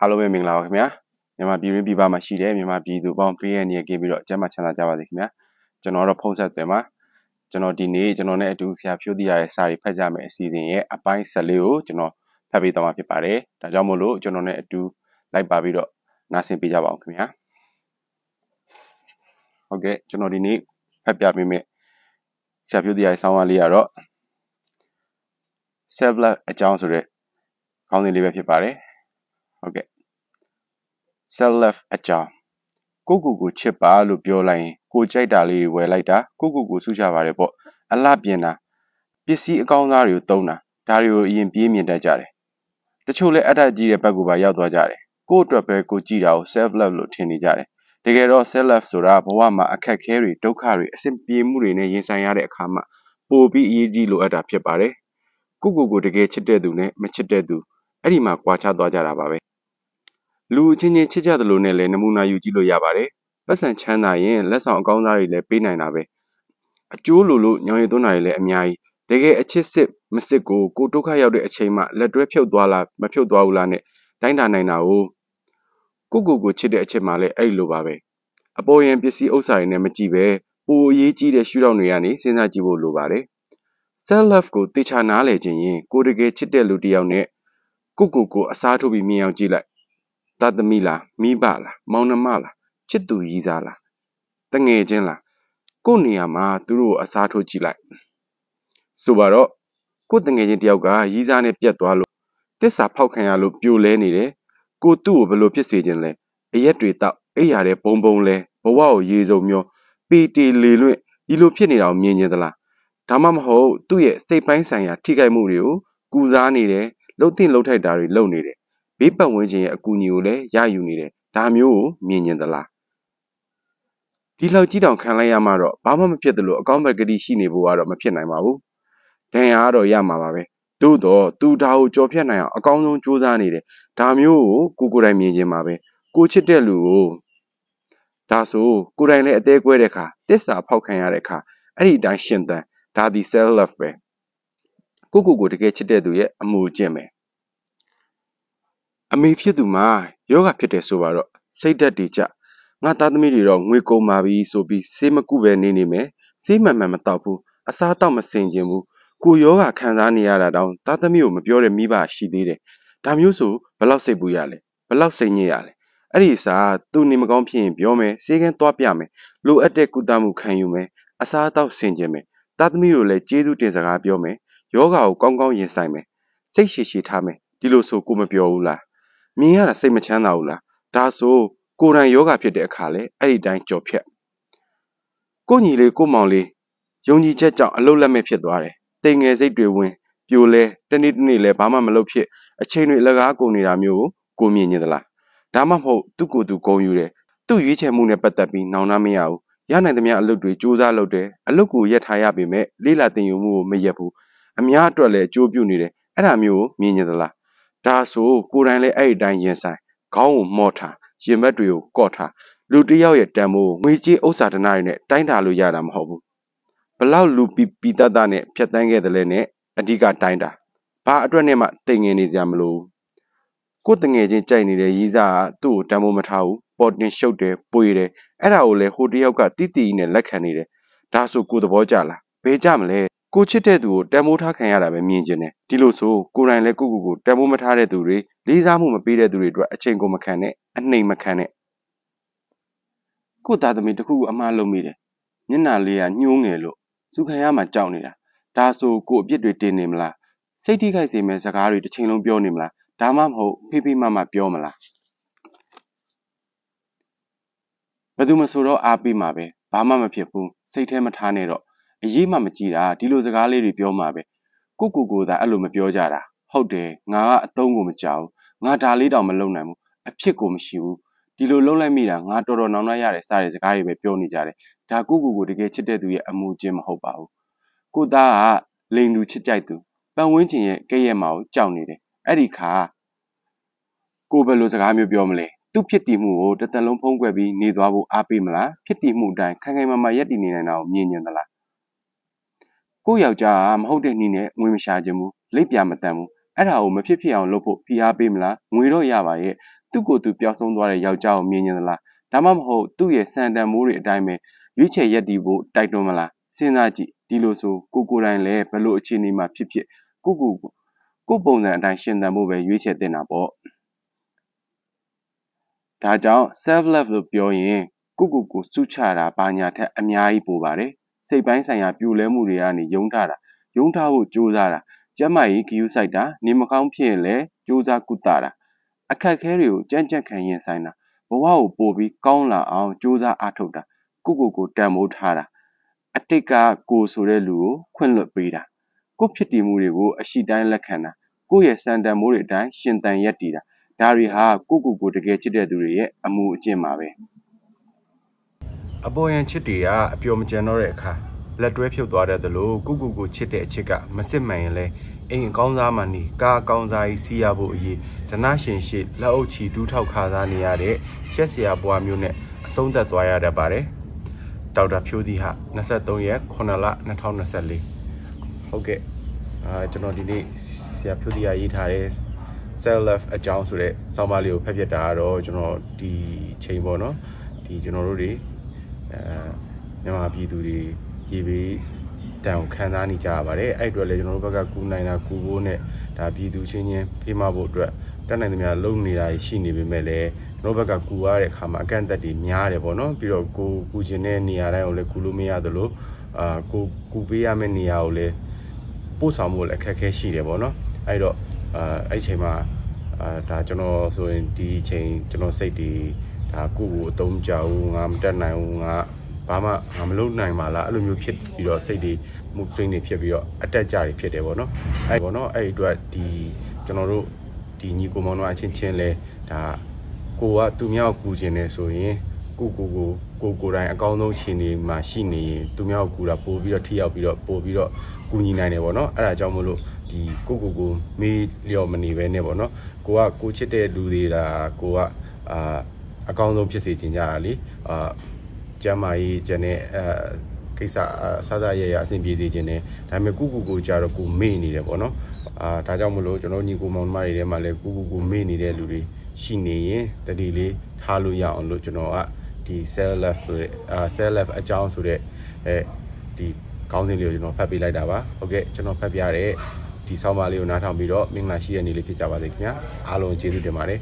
အားလုံးပဲမင်္ဂလာပါခင်ဗျာမြန်မာပြည်ရင်းပြည်ပမှာရှိတဲ့မြန်မာပြည်သူပေါင်းပေးရနေကြပြီးတော့ကျမ်းမာချမ်းသာကြပါစေခင်ဗျာကျွန်တော်တော့ဖုန်းဆက်တယ်မှာကျွန်တော်ဒီနေ့ကျွန်တော်နဲ့အတူဆရာဖြိုးတီရရဲ့စာရီဖတ်ကြမယ်အစီအစဉ်ရဲ့အပိုင်း၁၄ကိုကျွန်တော်ဖတ်ပေးသွားမှာဖြစ်ပါတယ်ဒါကြောင့်မို့လို့ကျွန်တော်နဲ့အတူလိုက်ပါပြီးတော့နားဆင်ပေးကြပါအောင်ခင်ဗျာဟုတ်ကဲ့ကျွန်တော်ဒီနေ့ဖတ်ပြပေးမယ်ဆရာဖြိုးတီရရဲ့ဆောင်းပါးလေးကတော့ self love အကြောင်းဆိုတဲ့ခေါင်းစဉ်လေးပဲဖြစ်ပါတယ် ဟုတ်ကဲ့ self love အကြောင်းကိုကိုကိုချစ်ပါလို့ပြောလိုက်ရင်ကိုကြိုက်တာလေးဝယ်လိုက်တာကိုကိုကိုဆုချပါတယ်ပေါ့အလှပြင်တာပစ္စည်းအကောင်းသားတွေကိုတုံးတာဒါတွေကိုအရင်ပြေးမြင်တတ်ကြတယ်တချို့လည်းအထက်ကြီးတဲ့ဘက်ကိုပါရောက်သွားကြတယ်ကို့အတွက်ပဲကိုကြည့်တာကို self love လို့ထင်နေကြတယ်တကယ်တော့ self love ဆိုတာဘဝမှာအခက်အခဲတွေဒုက္ခတွေအဆင်ပြေမှုတွေနဲ့ရင်ဆိုင်ရတဲ့အခါမှာပိုပြီးအရေးကြီးလိုအပ်တာဖြစ်ပါတယ်ကိုကိုကိုတကယ်ချစ်တဲ့သူနဲ့မချစ်တဲ့သူအဲ့ဒီမှာကြွားချသွားကြတာပါပဲ လူအချင်းချင်းချစ်ကြသလိုနဲ့လည်းနမူနာယူကြည့်လို့ရပါတယ်ပတ်စံချမ်းသာရင်လက်ဆောင်အကောင်းစားတွေလည်းပေးနိုင်တာပဲအကျိုးလိုလို့ညောင်ရည်သွန်းတာတွေလည်းအများကြီးတကယ်အချစ်စစ်မစစ်ကိုကိုဒုက္ခရောက်တဲ့အချိန်မှလက်တွဲဖြုတ်သွားလားမဖြုတ်သွားဘူးလားနဲ့တိုင်းတာနိုင်တာကိုကိုကိုကိုချစ်တဲ့အချက်မှလည်းအဲ့လိုပါပဲအပေါ်ယံပစ္စည်းဥစ္စာတွေနဲ့မကြည့်ပဲပိုအရေးကြီးတဲ့ရှုထောင့်တွေကနေစဉ်းစားကြည့်ဖို့လိုပါတယ် self love ကိုတေချာနားလည်ခြင်းရင်ကိုတကယ်ချစ်တဲ့လူတစ်ယောက်နဲ့ကိုကိုကိုအစားထိုးပြီးမြင်အောင်ကြည့်လိုက် တသမီလားမိဘလားမောင်နှမလားချစ်သူရည်စားလားတငယ်ချင်းလားကို့နေရာမှာသူတို့အစားထိုးကြည့်လိုက်ဆိုပါတော့ကို့တငယ်ချင်းတယောက်ကရည်စားနဲ့ပြတ်သွားလို့တစ္ဆာဖောက်ခံရလို့ပြိုလဲနေတယ်ကိုသူ့ကိုဘယ်လိုဖြစ်စေခြင်းလဲအရက်တွေတောက်အိပ်ရတဲ့ဘုံဘုံလဲဘဝကိုရေစုံမျောပေတီလေလွင့်ဒီလိုဖြစ်နေတာကိုမြင်နေသလားဒါမှမဟုတ်သူ့ရဲ့စိတ်ပိုင်းဆိုင်ရာထိခိုက်မှုတွေကိုကူစားနေတယ်လှုပ်တင်လှုပ်ထိုက်တာတွေလုပ်နေတယ် ဘေးပတ်ဝန်းကျင်ရဲ့အကူအညီကိုလည်းရယူနေတယ်ဒါမျိုးကိုမြင်ကျင်သလားဒီလောက်ကြီးတောင်ခံလိုက်ရမှတော့ဘာမှမဖြစ်သလိုအကောင်းဘက်ကတိရှိနေဖို့ကတော့မဖြစ်နိုင်ပါဘူးဒဏ်ရာကတော့ရမှာပါပဲသို့တော့သူဒါကိုကြော်ဖြတ်နိုင်အောင်အကောင်းဆုံးစူးစမ်းနေတယ်ဒါမျိုးကိုကိုကိုယ်တိုင်မြင်ခြင်းပါပဲကိုချစ်တဲ့လူကိုဒါဆိုကိုယ်တိုင်လည်းအသေးကွဲတဲ့အခါတစ္ဆာဖောက်ခံရတဲ့အခါအဲ့ဒီအတိုင်းရှင်သန်ဒါဒီ self love ပဲကိုကိုကိုတကယ်ချစ်တဲ့သူရဲ့အမှုကျင့်ပဲ အမေဖြစ်သူမှာယောဂဖြစ်တယ်ဆိုပါတော့စိတ်ဓာတ်တွေကြငါသားသမီးတွေတော့ငွေကုန်ပါပြီဆိုပြီးဆေးမကုပဲနေနေမယ်ဆေးမှန်မှန်မတောက်ဘူးအစားတောက်မစင်ကျင်ဘူးကိုယောဂခံစားနေရတာတောင်သားသမီးကိုမပြောတဲ့မိဘရှိသေးတယ်ဒါမျိုးဆိုဘလောက်စိတ်ပူရလဲဘလောက်စိတ်ညစ်ရလဲအဲ့ဒီစားသူနေမကောင်းဖြစ်ရင်ပြောမယ်ဆေးကန်းသွားပြမယ်လိုအပ်တဲ့ကုသမှုခံယူမယ်အစားအသောက်ဆင်ခြင်မယ်သားသမီးတို့လည်းကျေးဇူးတင်စကားပြောမယ်ယောဂါကိုကောင်းကောင်းရင်ဆိုင်မယ်စိတ်ရှည်ရှည်ထားမယ်ဒီလိုဆိုကိုမပြောဘူးလား မြင်ရတာစိတ်မချမ်းသာဘူးလားဒါဆိုကိုယ်တိုင်ယောဂဖြစ်တဲ့အခါလဲအဲ့ဒီတိုင်းကြော်ဖြတ်ကိုညီလေးကိုမောင်လေးယုံကြည်ချက်ကြောင့်အလုတ်လက်မဲ့ဖြစ်သွားတယ်တိမ်ငယ်စိတ်တွေဝင်ပြိုလဲတနေ့တနေ့လဲဘာမှမလုပ်ဖြစ်အချိန်တွေလကားကုန်နေတာမျိုးကိုကိုမြင်နေသလားဒါမှမဟုတ်သူ့ကိုယ်သူဂုံယူတယ်သူ့ရွေးချယ်မှုနဲ့ပတ်သက်ပြီးနောင်နာမရဘူးရနိုင်သမျှအလုပ်တွေစူးစမ်းလုပ်တယ်အလုပ်ကိုရက်ထားရပေမဲ့လေးလာတင်ယူမှုကိုမရက်ဘူးအများအတွက်လည်းအကျိုးပြုနေတယ်အဲ့ဒါမျိုးကိုမြင်နေသလား ဒါဆိုကိုယ်တိုင်လည်းအဲ့ဒီတိုင်းရင်ဆိုင်ခေါင်းကိုမော့ထားရင်ဘတ်တွေကိုကော့ထားလူတစ်ယောက်ရဲ့တန်ဖိုးငွေကြေးဥစ္စာဒနာတွေနဲ့တိုင်းတာလို့ရတာမဟုတ်ဘူးဘလောက်လူပီပီတတ်တာနဲ့ဖြတ်တန်းခဲ့တယ်လဲနဲ့အဓိကတိုင်းတာဘာအတွက်နဲ့မှတိမ်ငင်နေကြမလို့ကိုယ်တငယ်ချင်းကြိုက်နေတဲ့ရီးစားကသူ့ကိုတန်ဖိုးမထားဘူးပေါ်တင်ရှုပ်တယ်ပွေတယ်အဲ့ဒါကိုလေဟိုတယောက်ကတိတိနဲ့လက်ခံနေတယ်ဒါဆိုကိုယ်သဘောကျလားဘယ်ကြမလဲ ကိုချစ်တဲ့သူကိုတန်ဖိုးထားခံရတာပဲမြင်ကျင်တယ်ဒီလိုဆိုကိုယ်တိုင်လည်းကိုကိုကိုတန်ဖိုးမထားတဲ့သူတွေလေးစားမှုမပေးတဲ့သူတွေအတွက်အချိန်ကိုမခံနဲ့အနှိမ်မခံနဲ့ကိုသားသမီးတခုခုအမှားလုပ်မိတယ်မျက်နှာလေးကညှိုးငယ်လို့စုခံရမှကြောက်နေတာဒါဆိုကိုအပြစ်တွေတင်နေမလားစိတ်ထိခိုက်စေမယ့်စကားတွေတစ်ချိန်လုံးပြောနေမလားဒါမှမဟုတ်ဖိဖိမမပြောမလားဘယ်သူမဆိုတော့အားပေးမှာပဲဘာမှမဖြစ်ဘူးစိတ်ထဲမထားနဲ့တော့ အရေးမှမကြည့်တာဒီလိုစကားလေးတွေပြောမှာပဲကိုကိုကိုသာအဲ့လိုမပြောကြတာဟုတ်တယ်ငါကအတုံးကိုမကြောက်ငါဒါလေးတောင်မလုံနိုင်ဘူးအဖြစ်ကိုမရှိဘူးဒီလိုလုံလိုက်မိတာငါတော်တော်နောင်နှရတယ်စတဲ့စကားတွေပဲပြောနေကြတယ်ဒါကိုကိုကိုတကယ်ချစ်တဲ့သူရဲ့အမှုချင်းမဟုတ်ပါဘူးကိုသားကလိန်သူချစ်ကြိုက်သူပတ်ဝန်းကျင်ရဲ့ကဲ့ရဲ့မှာကိုကြောက်နေတယ်အဲ့ဒီခါကိုဘယ်လိုစကားမျိုးပြောမလဲသူ့ဖြစ်တည်မှုကိုတစ်သက်လုံးဖုံးကွယ်ပြီးနေသွားဖို့အားပေးမလားဖြစ်တည်မှုအတိုင်းခိုင်ခိုင်မာမာရပ်တည်နေနိုင်တာကိုမြင်မြင်သလား ကိုယောက်ျားကမဟုတ်တဲ့နည်းနဲ့ငွေမရှာခြင်းဘူးလိပ်ပြမတန်ဘူးအဲ့ဒါကိုမဖြစ်ဖြစ်အောင်လုပ်ဖို့ဖိအားပေးမလားငွေတော့ရပါရဲ့သူ့ကိုယ်သူပျောက်ဆုံးသွားတဲ့ယောက်ျားကိုမြင်နေသလားဒါမှမဟုတ်သူ့ရဲ့စံတန်မိုးတွေအတိုင်းပဲရွေးချယ်ရက်တည်ဖို့တိုက်တွန်းမလားစဉ်းစားကြည့်ဒီလိုဆိုကိုကိုယ်တိုင်လည်းဘယ်လိုအခြေအနေမှာဖြစ်ဖြစ်ကိုကိုကိုကိုပုံစံအတိုင်းရှင်သန်ဖို့ပဲရွေးချယ်တင်တာပေါ့ဒါကြောင့် self love လို့ပြောရင်ကိုကိုကိုစုချတာဘာညာထက်အများကြီးပိုပါတယ် စိတ်ပိုင်းဆိုင်ရာပြိုလဲမှုတွေကနေယုံထားတာယုံထားဖို့ကြိုးစားတာကျမ်းမာရေးဂရုစိုက်တာနေမကောင်းဖြစ်ရင်လည်းကြိုးစားကုသတာအခက်ခဲတွေကိုကြမ်းကြမ်းခံရင်ဆိုင်တာဘဝကိုပို့ပြီးကောင်းလာအောင်ကြိုးစားအားထုတ်တာကိုကိုကိုတန်မိုးထားတာအတိတ်ကကိုဆိုတဲ့လူကိုခွင့်လွှတ်ပေးတာကိုဖြစ်တည်မှုတွေကိုအရှိတိုင်းလက်ခံတာကိုရဲ့စံတန်မိုးတွေအတိုင်းရှင်သန်ရက်တည်တာဒါတွေဟာကိုကိုကိုတကယ်ချစ်တဲ့သူတွေရဲ့အမှုအကျင့်ပါပဲ အပေါ်ယံချစ်တွေကအပျော်မကျန်တော့တဲ့အခါလက်တွဲဖြုတ်သွားတဲ့သလိုကုကုကိုချစ်တဲ့အချစ်ကမစစ်မှန်ရင်လဲအိမ်အကောင်းစားမှနေကားအကောင်းစားကြီးစီးရဖို့အရေးဒနာရှင်ရှိလက်အုပ်ချီဒူးထောက်ခါစားနေရတဲ့ရှက်စရာပွားမျိုးနဲ့အဆုံးသက်သွားရတတ်ပါတယ်ဒေါက်တာဖြိုးသီဟ23ရက်9လ2024ဟုတ်ကဲ့အာကျွန်တော်ဒီနေ့ဆရာဖြိုးသီဟရေးထားတဲ့ self love အကြောင်းဆိုတဲ့စောင်းပါးလေးကိုဖတ်ပြတာကတော့ကျွန်တော်ဒီချိန်ပေါ့နော်ဒီကျွန်တော်တို့တွေအဲ မြန်မာပြည်သူတွေရေးပြီးတန်ကိုခံစားနေကြရပါတယ်အဲ့အတွက်လည်းကျွန်တော်တို့ဘက်ကကူနိုင်တာကူဖို့နဲ့ဒါပြည်သူချင်းချင်းဖေးမဖို့အတွက်တက်နိုင်သမျှလုံနေတာရှိနေပေမဲ့လည်းကျွန်တော်ဘက်ကကူရတဲ့အခါမှာအကန့်အသတ်တွေများတယ်ပေါ့နော်ပြီးတော့ကိုကူခြင်းတဲ့နေရာတိုင်းကိုလည်းကူလို့မရသလိုအာကိုကူပေးရမယ့်နေရာကိုလည်းပို့ဆောင်ဖို့လည်းအခက်အခဲရှိတယ်ပေါ့နော်အဲ့တော့အာအဲ့ချိန်မှာအာဒါကျွန်တော်ဆိုရင်ဒီချိန်ကျွန်တော်စိတ်တွေ ဒါကိုကိုအတုံးကြဘူးငါမတက်နိုင်ဘူးငါဘာမှငါမလုပ်နိုင်ပါလားအဲ့လိုမျိုးဖြစ်ပြီးတော့စိတ်တွေမှုစိတ်တွေဖြစ်ပြီးတော့အတက်ကြတွေဖြစ်တယ်ပေါ့နော်အဲ့ပေါ့နော်အဲ့အတွက်ဒီကျွန်တော်တို့ဒီညီကိုမောင်တို့အချင်းချင်းလဲဒါကိုကသူများကိုကူခြင်းနေဆိုရင်ကိုကိုကိုကိုကိုတိုင်းအကောင်းဆုံးခြေနေမှာရှိနေရင်သူများကိုကူတာပို့ပြီးတော့ထိရောက်ပြီးတော့ပို့ပြီးတော့ကူညီနိုင်တယ်ပေါ့နော်အဲ့ဒါကြောင့်မလို့ဒီကိုကိုကိုမေးလျော်မနေပဲနဲ့ပေါ့နော်ကိုကကိုချစ်တဲ့လူတွေဒါကိုကအာ အကောင်းဆုံးဖြစ်စေချင်ကြတာလေအာကျမ်းမာရေးကျန်တဲ့အဲကိစ္စဆဆရရအဆင်ပြေစေခြင်းနဲ့ဒါပေမဲ့ကုကုကိုကြတော့ကိုမေ့နေတယ်ပေါ့နော်အာဒါကြောင့်မလို့ကျွန်တော်ညီကိုမောင်မတွေထဲမှာလည်းကုကုကိုမေ့နေတဲ့လူတွေရှိနေရင်တတိလေးထားလို့ရအောင်လို့ကျွန်တော်ကဒီ cell left ဆိုတဲ့အာ cell left အကြောင်းဆိုတဲ့အဲဒီခေါင်းစဉ်လေးကိုကျွန်တော်ဖတ်ပေးလိုက်တာပါဟုတ်ကဲ့ကျွန်တော်ဖတ်ပြတဲ့ဒီဆောင်းပါးလေးကိုနားထောင်ပြီးတော့မင်္ဂလာရှိတဲ့နေ့လေးဖြစ်ကြပါစေခင်ဗျာအားလုံးကျေးဇူးတင်ပါတယ်